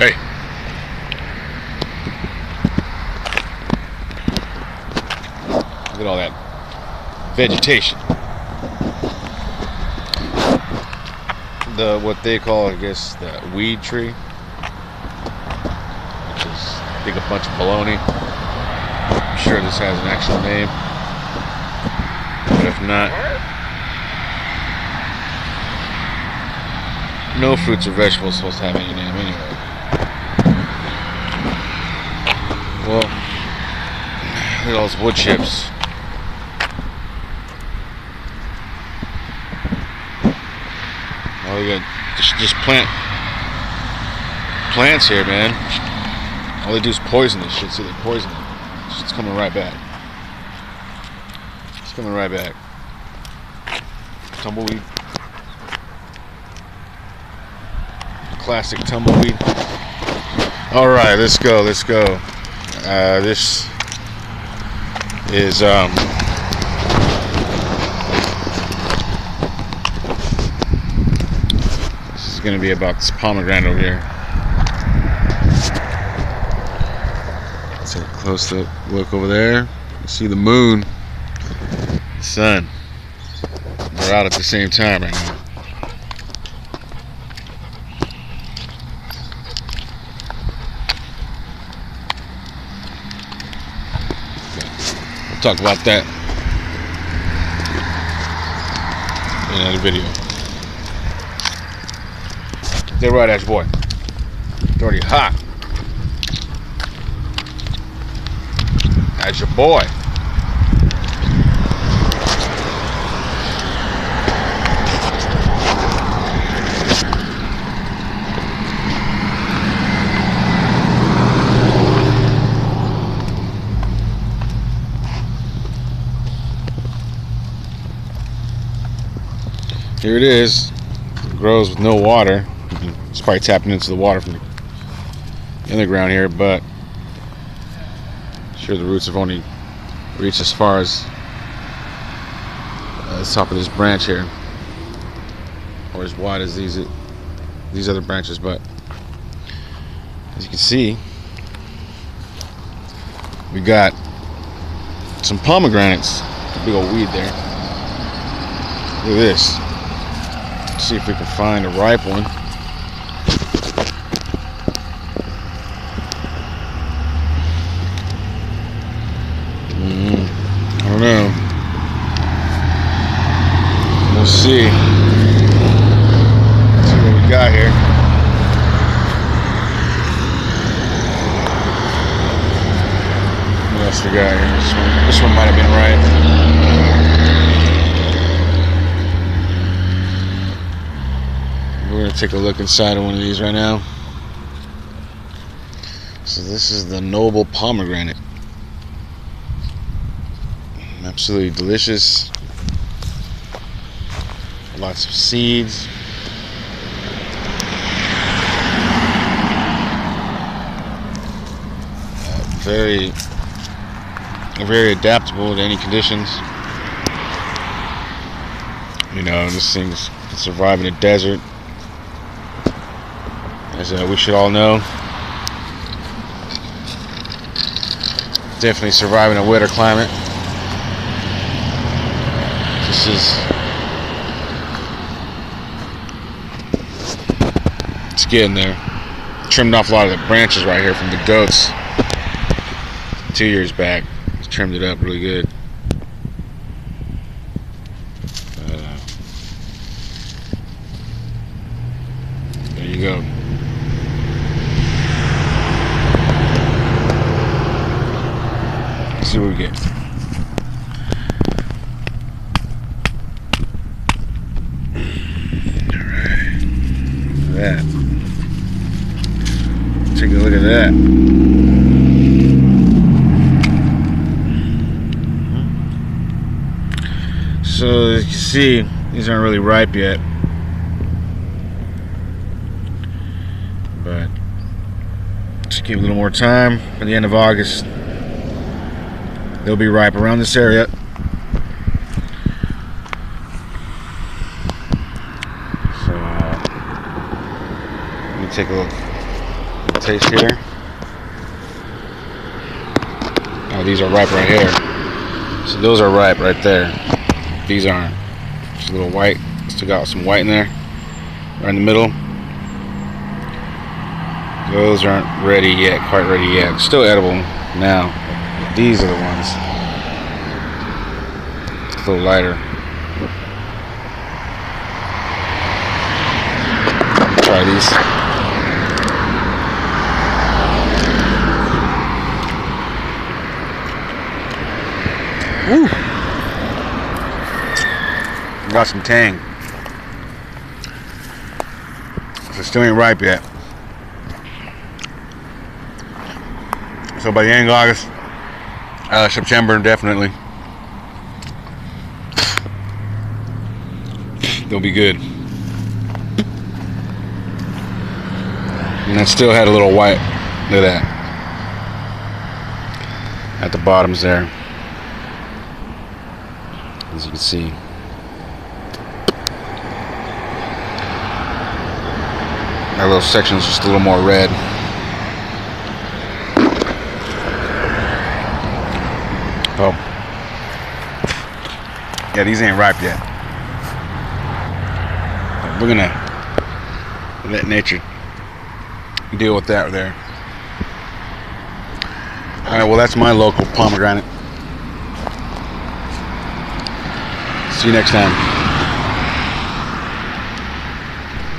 Hey. Look at all that vegetation. The what they call, I guess, the weed tree, which is I think a bunch of baloney. I'm sure this has an actual name, but if not, no fruits or vegetables supposed to have any name anyway. Well, look at all those wood chips. Oh, you got just, just plant plants here, man. All they do is poison this shit. See, they poison it. It's coming right back. It's coming right back. Tumbleweed. Classic tumbleweed. All right, let's go. Let's go. Uh, this is um, this is going to be about this pomegranate over here. Let's take a close look over there. You see the moon, the sun. They're out at the same time right now. We'll talk about that in another video. Stay right, Ash boy. It's already hot. That's your boy. Here it is. It grows with no water. It's probably tapping into the water from the underground here, but I'm sure the roots have only reached as far as uh, the top of this branch here, or as wide as these these other branches. But as you can see, we got some pomegranates. Big old weed there. Look at this. See if we can find a ripe one. Mm, I don't know. We'll see. see what we got here. Got here? This one, this one might have been right. We're gonna take a look inside of one of these right now. So this is the noble pomegranate. Absolutely delicious. Lots of seeds. Uh, very, very adaptable to any conditions. You know, this thing's can survive in a desert, as uh, we should all know. Definitely survive in a wetter climate. This is it's getting there. Trimmed off a lot of the branches right here from the goats two years back. Trimmed it up really good. Uh, there you go. See what we get. Alright. That. Take a look at that. So as you can see, these aren't really ripe yet. But just give it a little more time. At the end of August, they'll be ripe around this area. So uh, let me take a look. taste here. Oh, these are ripe right here. So those are ripe right there. These aren't. Just a little white. Still got some white in there. Right in the middle. Those aren't ready yet, quite ready yet. Still edible now. These are the ones. It's a little lighter. Try these. Woo. Got some tang. So still ain't ripe yet. So by the end of August, uh, September definitely, they'll be good. And it still had a little white. Look at that. At the bottoms there as you can see. That little section is just a little more red. Oh. Yeah, these ain't ripe yet. We're gonna let nature deal with that there. Alright, well that's my local pomegranate. See you next time.